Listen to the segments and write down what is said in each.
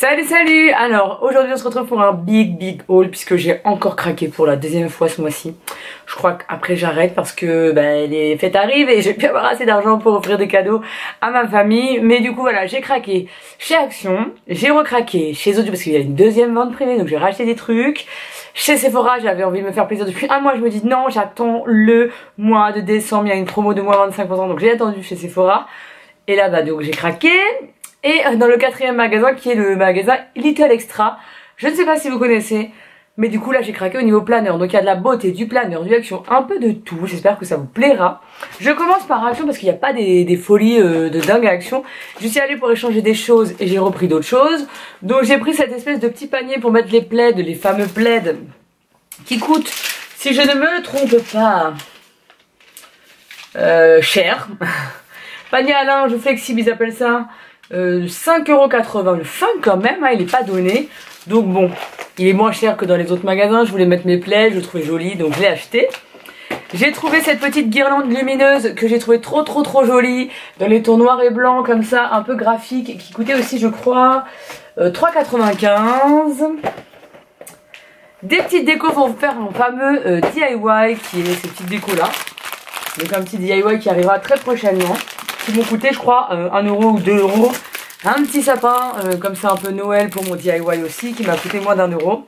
Salut salut Alors aujourd'hui on se retrouve pour un big big haul puisque j'ai encore craqué pour la deuxième fois ce mois-ci. Je crois qu'après j'arrête parce que bah, les fêtes arrivent et j'ai plus avoir assez d'argent pour offrir des cadeaux à ma famille. Mais du coup voilà j'ai craqué chez Action, j'ai recraqué chez Audio parce qu'il y a une deuxième vente privée donc j'ai racheté des trucs. Chez Sephora j'avais envie de me faire plaisir depuis un mois je me dis non j'attends le mois de décembre, il y a une promo de moins 25% donc j'ai attendu chez Sephora. Et là bah donc j'ai craqué et euh, dans le quatrième magasin qui est le magasin Little Extra. Je ne sais pas si vous connaissez, mais du coup là j'ai craqué au niveau planeur. Donc il y a de la beauté, du planeur, du action, un peu de tout. J'espère que ça vous plaira. Je commence par action parce qu'il n'y a pas des, folies euh, de dingue à action. Je suis allée pour échanger des choses et j'ai repris d'autres choses. Donc j'ai pris cette espèce de petit panier pour mettre les plaids, les fameux plaids qui coûtent, si je ne me trompe pas, euh, cher. panier à linge flexible ils appellent ça. 5,80€. Euh, le fin quand même, hein, il est pas donné. Donc bon, il est moins cher que dans les autres magasins. Je voulais mettre mes plaies, je le trouvais joli, donc je l'ai acheté. J'ai trouvé cette petite guirlande lumineuse que j'ai trouvé trop trop trop jolie dans les tons noirs et blancs comme ça, un peu graphique, qui coûtait aussi je crois 3,95. Euh, Des petites décos pour faire mon fameux euh, DIY qui est ces petites décos là. Donc un petit DIY qui arrivera très prochainement qui m'ont coûté je crois 1 euh, euro ou 2 euros. Un petit sapin euh, comme ça un peu Noël pour mon DIY aussi qui m'a coûté moins d'un euro.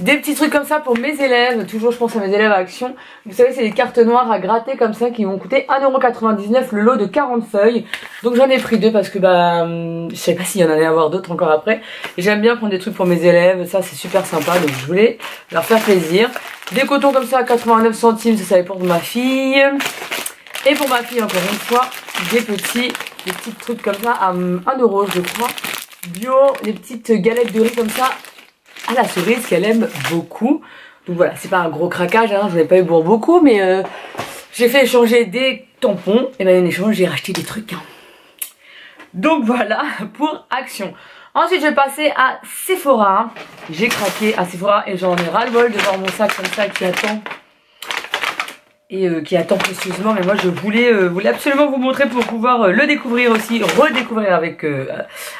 Des petits trucs comme ça pour mes élèves, toujours je pense à mes élèves à Action. Vous savez c'est des cartes noires à gratter comme ça qui m'ont coûté 1,99€ le lot de 40 feuilles. Donc j'en ai pris deux parce que bah hum, je sais pas s'il y en allait avoir d'autres encore après. J'aime bien prendre des trucs pour mes élèves, ça c'est super sympa donc je voulais leur faire plaisir. Des cotons comme ça à 89 centimes, ça c'est pour ma fille. Et pour ma fille, encore une fois, des petits, des petits trucs comme ça à 1€ je crois. Bio, des petites galettes de riz comme ça à la cerise qu'elle aime beaucoup. Donc voilà, c'est pas un gros craquage, hein, je n'ai pas eu pour beaucoup, mais euh, j'ai fait échanger des tampons. Et là, en échange, j'ai racheté des trucs. Hein. Donc voilà pour Action. Ensuite, je vais passer à Sephora. J'ai craqué à Sephora et j'en ai ras-le-bol de voir mon sac comme ça qui attend et euh, qui attend précieusement mais moi je voulais, euh, voulais absolument vous montrer pour pouvoir euh, le découvrir aussi, redécouvrir avec,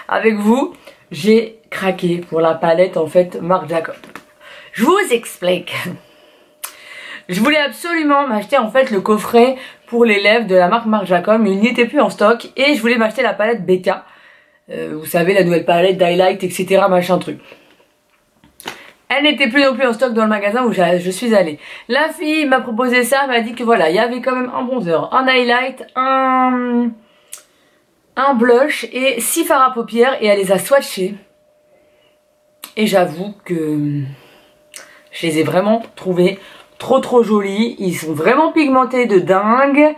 avec vous. J'ai craqué pour la palette en fait Marc Jacob. Je vous explique. Je voulais absolument m'acheter en fait le coffret pour les lèvres de la marque Marc Jacob mais il n'y était plus en stock et je voulais m'acheter la palette Becca. vous savez la nouvelle palette d'highlight etc machin truc. Elle n'était plus non plus en stock dans le magasin où je suis allée. La fille m'a proposé ça, m'a dit que voilà, il y avait quand même un bronzer, un highlight, un, un blush et six fards à paupières et elle les a swatchés. Et j'avoue que je les ai vraiment trouvés trop trop jolis. Ils sont vraiment pigmentés de dingue.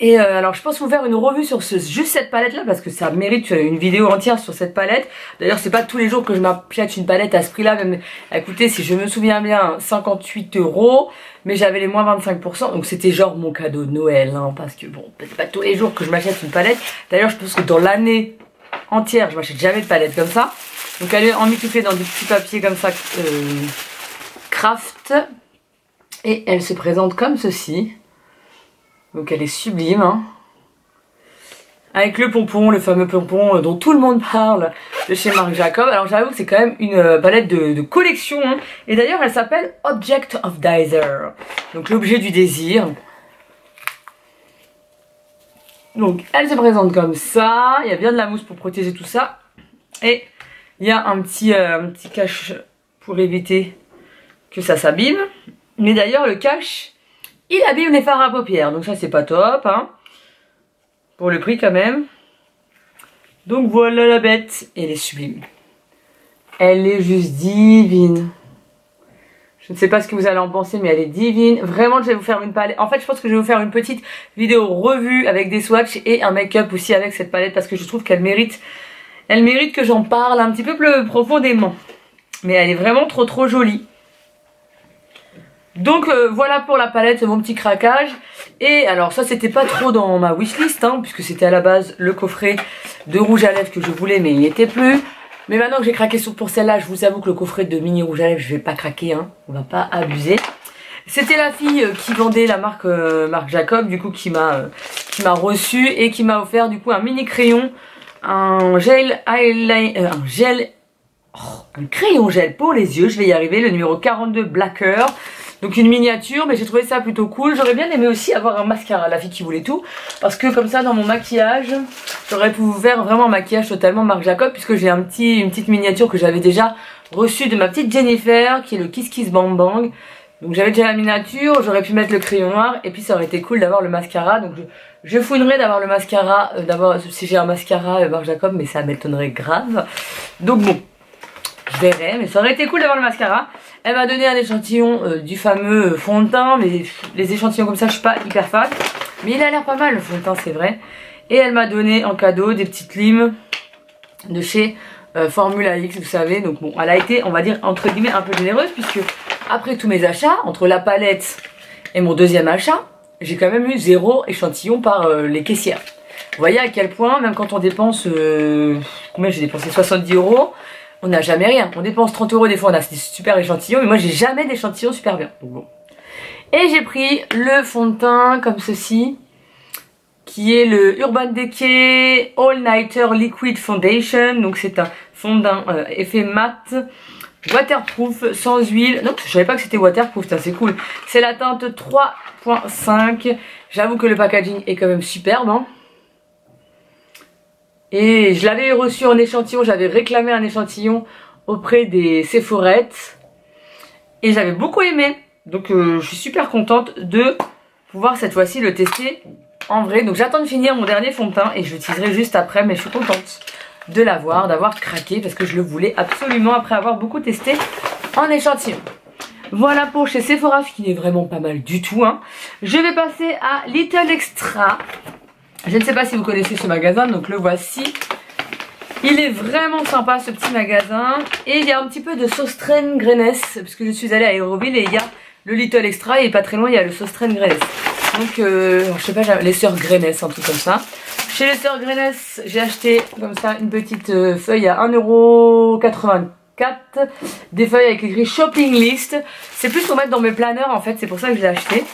Et euh, alors je pense vous faire une revue sur ce, juste cette palette là parce que ça mérite une vidéo entière sur cette palette. D'ailleurs c'est pas tous les jours que je m'achète une palette à ce prix là. Même, écoutez si je me souviens bien 58 euros mais j'avais les moins 25% donc c'était genre mon cadeau de Noël hein, parce que bon c'est pas tous les jours que je m'achète une palette. D'ailleurs je pense que dans l'année entière je m'achète jamais de palette comme ça. Donc elle est emmitouflée dans du petits papiers comme ça euh, craft et elle se présente comme ceci. Donc elle est sublime. Hein. Avec le pompon, le fameux pompon euh, dont tout le monde parle de chez Marc Jacob. Alors j'avoue que c'est quand même une euh, palette de, collection. Hein. Et d'ailleurs elle s'appelle Object of Desire. Donc l'objet du désir. Donc elle se présente comme ça. Il y a bien de la mousse pour protéger tout ça. Et il y a un petit, euh, un petit cache pour éviter que ça s'abîme. Mais d'ailleurs le cache il abîme les fards à paupières, donc ça c'est pas top, hein. Pour le prix quand même. Donc voilà la bête, elle est sublime. Elle est juste divine. Je ne sais pas ce que vous allez en penser, mais elle est divine. Vraiment, je vais vous faire une palette. En fait, je pense que je vais vous faire une petite vidéo revue avec des swatchs et un make-up aussi avec cette palette parce que je trouve qu'elle mérite, elle mérite que j'en parle un petit peu plus profondément. Mais elle est vraiment trop trop jolie. Donc euh, voilà pour la palette, mon petit craquage. Et alors ça c'était pas trop dans ma wishlist, hein, puisque c'était à la base le coffret de rouge à lèvres que je voulais, mais il n'y était plus. Mais maintenant que j'ai craqué pour celle-là, je vous avoue que le coffret de mini rouge à lèvres, je vais pas craquer, hein, on va pas abuser. C'était la fille euh, qui vendait la marque euh, Marc Jacob, du coup qui m'a qui m'a reçu et qui m'a offert du coup un mini crayon un gel eyeliner, un gel, oh, un crayon gel pour les yeux, je vais y arriver, le numéro 42 Blacker. Donc une miniature, mais j'ai trouvé ça plutôt cool. J'aurais bien aimé aussi avoir un mascara, la fille qui voulait tout. Parce que comme ça, dans mon maquillage, j'aurais pu faire vraiment un maquillage totalement Marc Jacob. Puisque j'ai un petit, une petite miniature que j'avais déjà reçue de ma petite Jennifer, qui est le Kiss Kiss Bang Bang. Donc j'avais déjà la miniature, j'aurais pu mettre le crayon noir. Et puis ça aurait été cool d'avoir le mascara. Donc je, je fouinerais d'avoir le mascara, euh, d'avoir si j'ai un mascara euh, Marc Jacob, mais ça m'étonnerait grave. Donc bon, je verrai, mais ça aurait été cool d'avoir le mascara. Elle m'a donné un échantillon euh, du fameux fond de teint, mais les échantillons comme ça, je suis pas hyper fan. Mais il a l'air pas mal le fond de teint, c'est vrai. Et elle m'a donné en cadeau des petites limes de chez euh, Formula X, vous savez. Donc bon, elle a été, on va dire, entre guillemets, un peu généreuse, puisque après tous mes achats, entre la palette et mon deuxième achat, j'ai quand même eu zéro échantillon par euh, les caissières. Vous voyez à quel point, même quand on dépense, combien j'ai dépensé? 70 euros, on n'a jamais rien. On dépense 30 euros, des fois on a des super échantillons, mais moi j'ai jamais d'échantillons super bien. Et j'ai pris le fond de teint comme ceci, qui est le Urban Decay All Nighter Liquid Foundation. Donc c'est un fond de euh, effet mat, waterproof, sans huile. Non, je savais pas que c'était waterproof, c'est cool. C'est la teinte 3.5. J'avoue que le packaging est quand même superbe. Hein. Et je l'avais reçu en échantillon, j'avais réclamé un échantillon auprès des Sephorettes. Et j'avais beaucoup aimé. Donc euh, je suis super contente de pouvoir cette fois-ci le tester en vrai. Donc j'attends de finir mon dernier fond de teint et je l'utiliserai juste après. Mais je suis contente de l'avoir, d'avoir craqué parce que je le voulais absolument après avoir beaucoup testé en échantillon. Voilà pour chez Sephora, qui n'est vraiment pas mal du tout. Hein. Je vais passer à Little Extra. Je ne sais pas si vous connaissez ce magasin, donc le voici. Il est vraiment sympa ce petit magasin. Et il y a un petit peu de Sostren Grenes, parce que je suis allée à Aéroville et il y a le Little Extra et pas très loin il y a le Sostren Grenes. Donc euh, je sais pas, les sœurs Grenes, un truc comme ça. Chez les sœurs Grenes, j'ai acheté comme ça une petite euh, feuille à 1,84€. Des feuilles avec écrit shopping list. C'est plus pour mettre dans mes planeurs en fait, c'est pour ça que je l'ai acheté.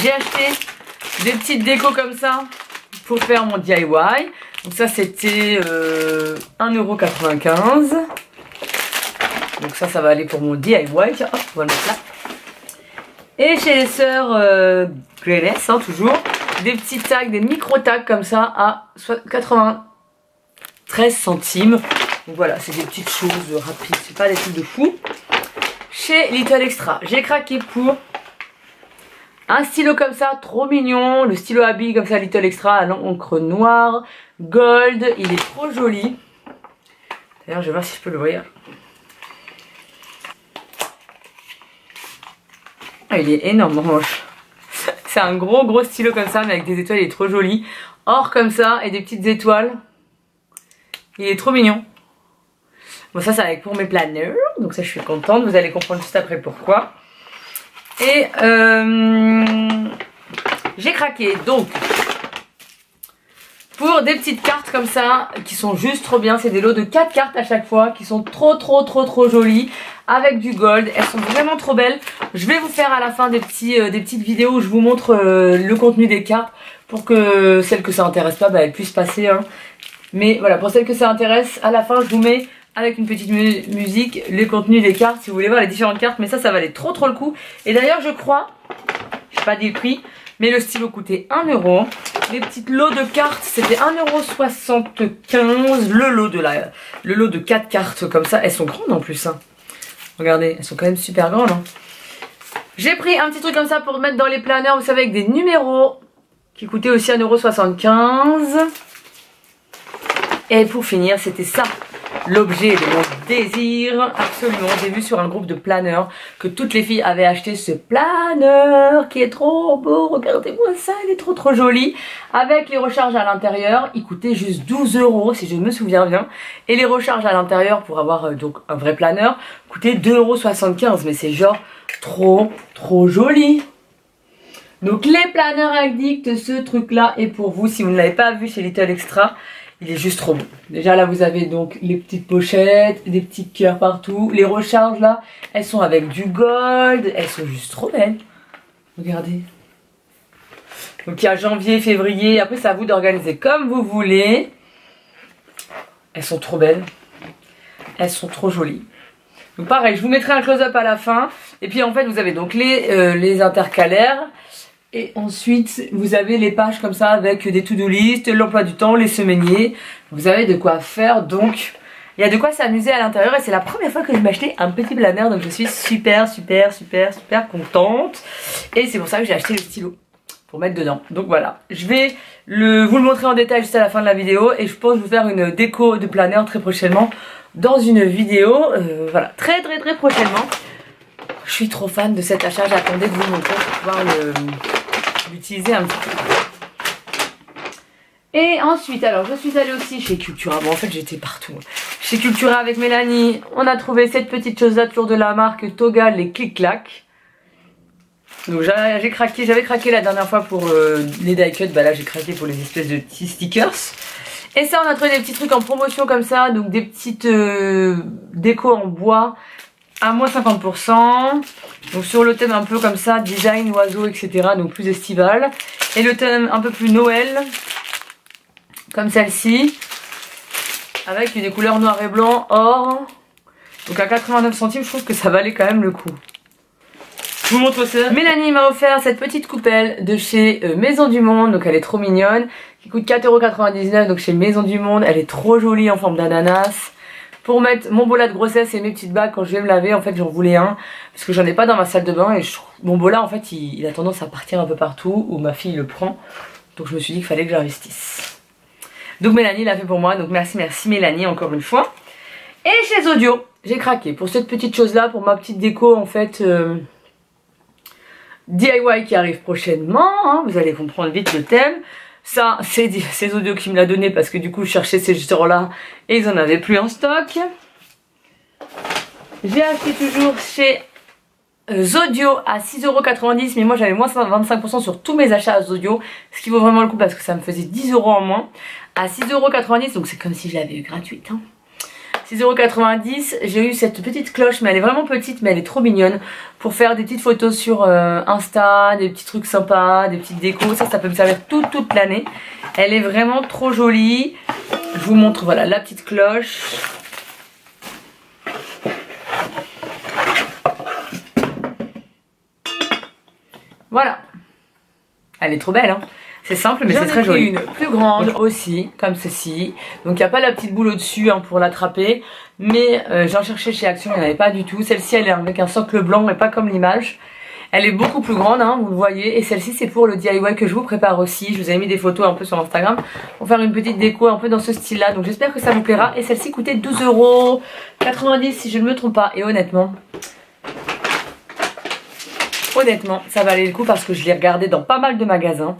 J'ai acheté des petites décos comme ça pour faire mon DIY. Donc ça c'était euh, 1,95€. Donc ça, ça va aller pour mon DIY. Tiens, hop. Et chez les sœurs euh, hein, toujours, des petits tags, des micro tags comme ça à 93 centimes. Donc voilà, c'est des petites choses rapides, c'est pas des trucs de fou. Chez Little Extra, j'ai craqué pour un stylo comme ça, trop mignon. Le stylo habille comme ça, Little Extra à l'encre noire. Gold, il est trop joli. D'ailleurs, je vais voir si je peux le voir. Ah, il est énorme, moche. C'est un gros gros stylo comme ça, mais avec des étoiles, il est trop joli. Or comme ça, et des petites étoiles. Il est trop mignon. Bon, ça, c'est avec pour mes planeurs. Donc ça, je suis contente. Vous allez comprendre juste après pourquoi. Et euh, j'ai craqué donc pour des petites cartes comme ça qui sont juste trop bien. C'est des lots de 4 cartes à chaque fois qui sont trop trop trop trop jolies avec du gold. Elles sont vraiment trop belles. Je vais vous faire à la fin des, petits, euh, petites vidéos où je vous montre euh, le contenu des cartes pour que celles que ça intéresse pas, bah, elles puissent passer. Hein. Mais voilà, pour celles que ça intéresse, à la fin je vous mets avec une petite musique, les contenus des cartes, si vous voulez voir les différentes cartes, mais ça, ça valait trop trop le coup. Et d'ailleurs, je crois, je sais pas le prix, mais le stylo coûtait 1 euro. Les petites lots de cartes, c'était 1,75€. Le lot de la, le lot de 4 cartes comme ça, elles sont grandes en plus. Hein. Regardez, elles sont quand même super grandes. Hein. J'ai pris un petit truc comme ça pour mettre dans les planeurs, vous savez, avec des numéros qui coûtaient aussi 1,75€. Et pour finir, c'était ça l'objet de mon désir. Absolument, j'ai vu sur un groupe de planeurs que toutes les filles avaient acheté ce planeur qui est trop beau. Regardez-moi ça, il est trop trop joli. Avec les recharges à l'intérieur, il coûtait juste 12 euros si je me souviens bien. Et les recharges à l'intérieur pour avoir euh, donc un vrai planeur coûtaient 2,75 euros. Mais c'est genre trop trop joli. Donc les planeurs addicts, ce truc là est pour vous si vous ne l'avez pas vu chez Little Extra. Il est juste trop beau. Déjà là vous avez donc les petites pochettes, des petits cœurs partout. Les recharges là, elles sont avec du gold. Elles sont juste trop belles. Regardez. Donc il y a janvier, février. Après c'est à vous d'organiser comme vous voulez. Elles sont trop belles. Elles sont trop jolies. Donc pareil, je vous mettrai un close-up à la fin. Et puis en fait, vous avez donc les, euh, les intercalaires. Et ensuite, vous avez les pages comme ça avec des to-do list, l'emploi du temps, les semainiers. Vous avez de quoi faire donc... Il y a de quoi s'amuser à l'intérieur et c'est la première fois que je m'achetais un petit planner donc je suis super super super super contente et c'est pour ça que j'ai acheté le stylo pour mettre dedans. Donc voilà, je vais le, vous le montrer en détail juste à la fin de la vidéo et je pense vous faire une déco de planner très prochainement dans une vidéo, euh, voilà, très très très prochainement. Je suis trop fan de cet achat, j'attendais de vous montrer pour pouvoir l'utiliser un petit peu. Et ensuite, alors je suis allée aussi chez Cultura. Bon, en fait, j'étais partout. Chez Cultura avec Mélanie, on a trouvé cette petite chose-là, toujours de la marque Togal, les clic-clac. Donc j'ai craqué, j'avais craqué la dernière fois pour euh, les die cut, bah là j'ai craqué pour les espèces de petits stickers. Et ça on a trouvé des petits trucs en promotion comme ça, donc des petites euh, décos en bois à moins 50%. Donc sur le thème un peu comme ça, design, oiseau, etc. Donc plus estival. Et le thème un peu plus Noël, comme celle-ci. Avec des couleurs noir et blanc, or. Donc à 89 centimes, je trouve que ça valait quand même le coup. Je vous montre ça. Mélanie m'a offert cette petite coupelle de chez euh, Maison du Monde, donc elle est trop mignonne, qui coûte 4,99€ donc chez Maison du Monde, elle est trop jolie en forme d'ananas. Pour mettre mon bola de grossesse et mes petites bagues quand je vais me laver, en fait j'en voulais un, parce que j'en ai pas dans ma salle de bain et je... mon bola en fait il, a tendance à partir un peu partout, où ma fille le prend, donc je me suis dit qu'il fallait que j'investisse. Donc Mélanie l'a fait pour moi, donc merci merci Mélanie encore une fois. Et chez Audio, j'ai craqué pour cette petite chose là, pour ma petite déco en fait... Euh, DIY qui arrive prochainement, hein, vous allez comprendre vite le thème. Ça, c'est audios qui me l'a donné parce que du coup, je cherchais ces genres-là et ils en avaient plus en stock. J'ai acheté toujours chez euh, Zodio à 6,90€ mais moi j'avais moins 25% sur tous mes achats à Zodio ce qui vaut vraiment le coup parce que ça me faisait 10€ en moins à 6,90€ donc c'est comme si je l'avais eu gratuite. 6,90€. J'ai eu cette petite cloche, mais elle est vraiment petite, mais elle est trop mignonne. Pour faire des petites photos sur euh, Insta, des petits trucs sympas, des petites décos. Ça, ça peut me servir toute, toute l'année. Elle est vraiment trop jolie. Je vous montre, voilà, la petite cloche. Voilà. Elle est trop belle, hein c'est simple mais c'est très joli. une plus grande aussi, comme ceci. Donc il n'y a pas la petite boule au-dessus hein, pour l'attraper. Mais euh, j'en cherchais chez Action, il n'y en avait pas du tout. Celle-ci elle est avec un socle blanc mais pas comme l'image. Elle est beaucoup plus grande, hein, vous le voyez. Et celle-ci c'est pour le DIY que je vous prépare aussi. Je vous ai mis des photos un peu sur Instagram pour faire une petite déco un peu dans ce style-là. Donc j'espère que ça vous plaira. Et celle-ci coûtait 12,90€ si je ne me trompe pas. Et honnêtement, honnêtement, ça valait le coup parce que je l'ai regardé dans pas mal de magasins.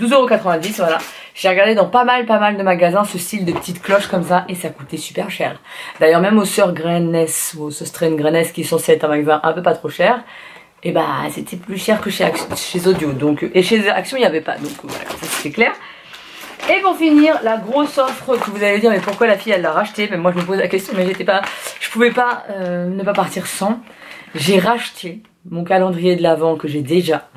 12,90€ voilà. J'ai regardé dans pas mal pas mal de magasins ce style de petite cloche comme ça et ça coûtait super cher. D'ailleurs même aux sœurs Grennes ou aux Strain Grennes qui sont censées être un magasin un peu pas trop cher, et eh bah c'était plus cher que chez, chez Audio. Donc, et chez Action il n'y avait pas, donc voilà, ça c'était clair. Et pour finir, la grosse offre que vous allez dire mais pourquoi la fille elle l'a racheté Mais moi je me pose la question mais j'étais pas, je pouvais pas euh, ne pas partir sans. J'ai racheté mon calendrier de l'avant que j'ai déjà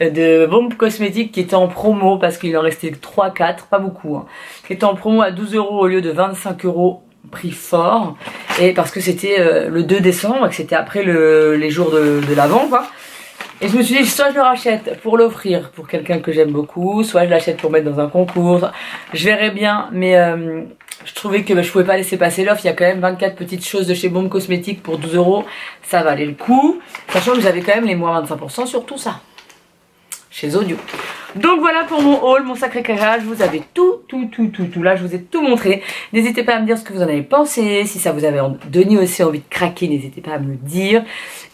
de bombes cosmétiques qui étaient en promo parce qu'il en restait 3-4, pas beaucoup, hein, qui étaient en promo à 12 euros au lieu de 25 euros prix fort. Et parce que c'était euh, le 2 décembre que c'était après le, les jours de, de l'avant quoi. Et je me suis dit soit je le rachète pour l'offrir pour quelqu'un que j'aime beaucoup soit je l'achète pour mettre dans un concours. Je verrai bien mais euh, je trouvais que je pouvais pas laisser passer l'offre. Il y a quand même 24 petites choses de chez Bombe Cosmétiques pour 12 euros. Ça valait le coup sachant que j'avais quand même les moins 25% sur tout ça chez Audio. Donc voilà pour mon haul, mon sacré carrage, vous avez tout, tout, tout, tout, tout, là je vous ai tout montré. N'hésitez pas à me dire ce que vous en avez pensé, si ça vous avait donné aussi envie de craquer, n'hésitez pas à me le dire.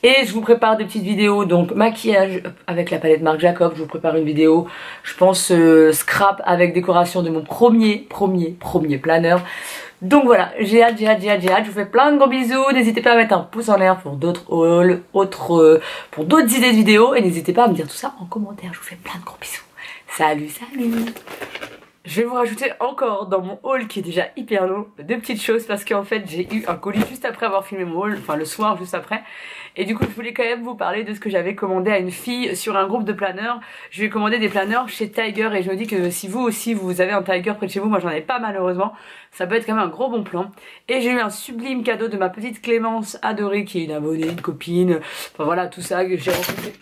Et je vous prépare des petites vidéos, donc maquillage avec la palette Marc Jacob, je vous prépare une vidéo, je pense euh, scrap avec décoration de mon premier, premier, premier planeur. Donc voilà, j'ai hâte, j'ai hâte, j'ai hâte, j'ai hâte. Je vous fais plein de gros bisous. N'hésitez pas à mettre un pouce en l'air pour d'autres hauls, autres, euh, pour d'autres idées de vidéos. Et n'hésitez pas à me dire tout ça en commentaire. Je vous fais plein de gros bisous. Salut, salut je vais vous rajouter encore dans mon haul qui est déjà hyper long deux petites choses parce qu'en fait j'ai eu un colis juste après avoir filmé mon haul, enfin le soir juste après et du coup je voulais quand même vous parler de ce que j'avais commandé à une fille sur un groupe de planeurs. Je lui ai commandé des planeurs chez Tiger et je me dis que si vous aussi vous avez un Tiger près de chez vous, moi j'en ai pas malheureusement, ça peut être quand même un gros bon plan. Et j'ai eu un sublime cadeau de ma petite Clémence adorée qui est une abonnée, une copine, enfin voilà tout ça que j'ai rencontré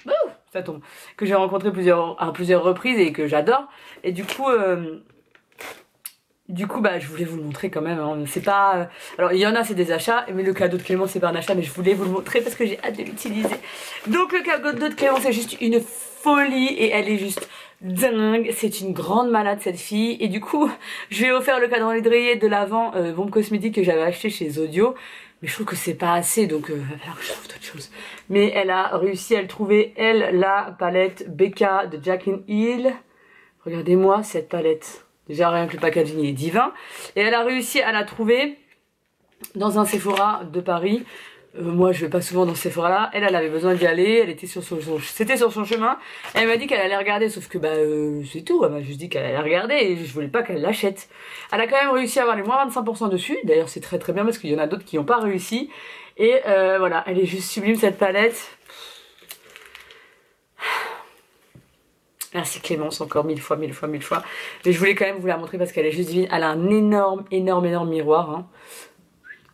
ça tombe, que j'ai rencontré plusieurs, à plusieurs reprises et que j'adore. Et du coup, euh, du coup, bah, je voulais vous le montrer quand même. Hein. C'est pas, euh, alors il y en a, c'est des achats, mais le cadeau de Clément c'est pas un achat, mais je voulais vous le montrer parce que j'ai hâte de l'utiliser. Donc le cadeau de Clément c'est juste une folie et elle est juste dingue. C'est une grande malade cette fille. Et du coup, je lui ai offert le calendrier de l'avant euh, Bombe Cosmétique que j'avais acheté chez Audio mais je trouve que c'est pas assez donc euh, va falloir je trouve d'autres choses. Mais elle a réussi à le trouver elle la palette BK de Jacqueline Hill. Regardez-moi cette palette. Déjà rien que le packaging est divin. Et elle a réussi à la trouver dans un Sephora de Paris euh, moi je vais pas souvent dans Sephora là elle elle avait besoin d'y aller. Elle était sur son, c'était sur son chemin. Elle m'a dit qu'elle allait regarder. Sauf que bah euh, c'est tout. Elle m'a juste dit qu'elle allait regarder et je voulais pas qu'elle l'achète. Elle a quand même réussi à avoir les moins 25% dessus. D'ailleurs c'est très très bien parce qu'il y en a d'autres qui n'ont pas réussi. Et euh, voilà. Elle est juste sublime cette palette. Merci Clémence encore mille fois, mille fois, mille fois. Mais je voulais quand même vous la montrer parce qu'elle est juste divine. Elle a un énorme, énorme, énorme miroir. Hein.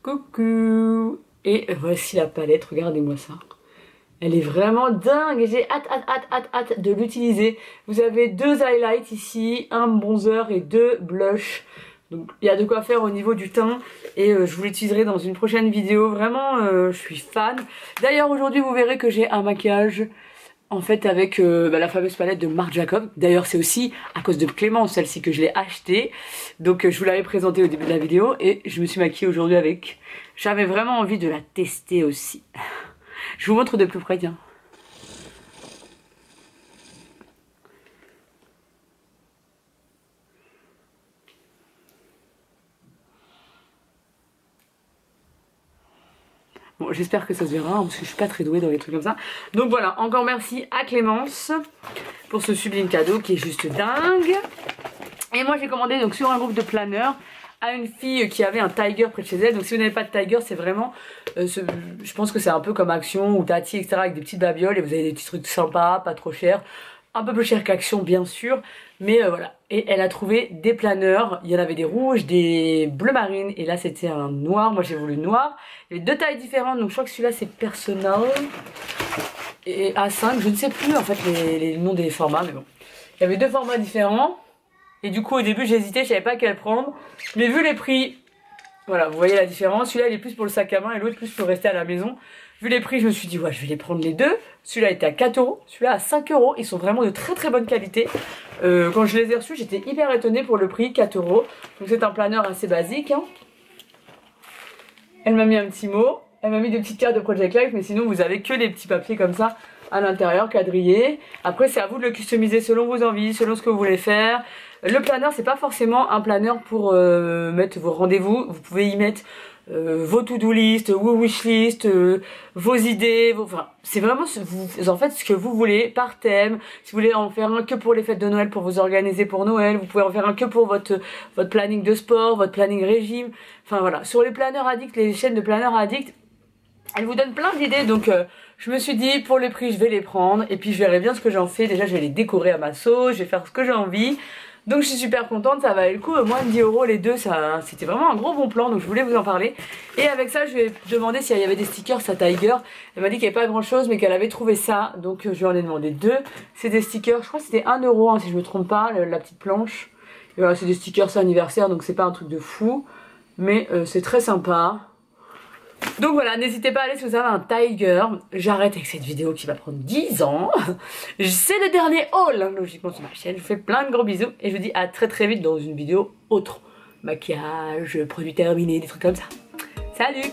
Coucou et voici la palette, regardez-moi ça. Elle est vraiment dingue j'ai hâte, hâte, hâte, hâte, hâte de l'utiliser. Vous avez deux highlights ici, un bronzer et deux blushs. Donc il y a de quoi faire au niveau du teint et euh, je vous l'utiliserai dans une prochaine vidéo. Vraiment, euh, je suis fan. D'ailleurs aujourd'hui vous verrez que j'ai un maquillage en fait avec euh, bah, la fameuse palette de Marc Jacob. D'ailleurs c'est aussi à cause de Clément celle-ci que je l'ai achetée. Donc euh, je vous l'avais présentée au début de la vidéo et je me suis maquillée aujourd'hui avec. J'avais vraiment envie de la tester aussi. Je vous montre de plus près tiens. J'espère que ça se verra, hein, parce que je suis pas très douée dans les trucs comme ça. Donc voilà, encore merci à Clémence pour ce sublime cadeau qui est juste dingue. Et moi j'ai commandé donc sur un groupe de planeurs à une fille qui avait un Tiger près de chez elle. Donc si vous n'avez pas de Tiger, c'est vraiment, euh, je pense que c'est un peu comme Action ou Tati, etc. avec des petites babioles et vous avez des petits trucs sympas, pas trop chers un peu plus cher qu'Action bien sûr mais euh, voilà. Et elle a trouvé des planeurs. Il y en avait des rouges des bleus marines et là c'était un noir. Moi j'ai voulu noir. Il y avait deux tailles différentes donc je crois que celui-là c'est personnel et A5 je ne sais plus en fait les, noms des formats mais bon. Il y avait deux formats différents. Et du coup au début j'ai hésité je savais pas quel prendre. Mais vu les prix voilà vous voyez la différence celui-là il est plus pour le sac à main et l'autre plus pour rester à la maison Vu les prix, je me suis dit, ouais, je vais les prendre les deux. Celui-là était à 4 euros, celui-là à 5 euros. Ils sont vraiment de très très bonne qualité. Euh, quand je les ai reçus, j'étais hyper étonnée pour le prix, 4 euros. Donc c'est un planeur assez basique. Hein. Elle m'a mis un petit mot. Elle m'a mis des petites cartes de Project Life, mais sinon vous avez que des petits papiers comme ça à l'intérieur, quadrillés. Après, c'est à vous de le customiser selon vos envies, selon ce que vous voulez faire. Le planeur, c'est pas forcément un planeur pour euh, mettre vos rendez-vous. Vous pouvez y mettre euh, vos to-do list, vos wish list, euh, vos idées, enfin c'est vraiment vous, en fait ce que vous voulez par thème. Si vous voulez en faire un que pour les fêtes de Noël pour vous organiser pour Noël, vous pouvez en faire un que pour votre votre planning de sport, votre planning régime. Enfin voilà, sur les planeurs addicts, les chaînes de planeurs addicts, elles vous donnent plein d'idées donc euh, je me suis dit pour les prix je vais les prendre et puis je verrai bien ce que j'en fais. Déjà je vais les décorer à ma sauce, je vais faire ce que j'ai envie. Donc je suis super contente, ça valait le coup, moins de 10 euros les deux, ça c'était vraiment un gros bon plan, donc je voulais vous en parler. Et avec ça, je lui ai demandé s'il y avait des stickers à Tiger. Elle m'a dit qu'il n'y avait pas grand chose, mais qu'elle avait trouvé ça, donc je lui en ai demandé deux. C'est des stickers, je crois que c'était 1 euro hein, si je me trompe pas, la petite planche. Et voilà, c'est des stickers anniversaire, donc c'est pas un truc de fou, mais euh, c'est très sympa. Donc voilà, n'hésitez pas à aller si vous avez un Tiger. J'arrête avec cette vidéo qui va prendre 10 ans. C'est le dernier haul, hein, logiquement, sur ma chaîne. Je vous fais plein de gros bisous et je vous dis à très très vite dans une vidéo autre. Maquillage, produits terminés, des trucs comme ça. Salut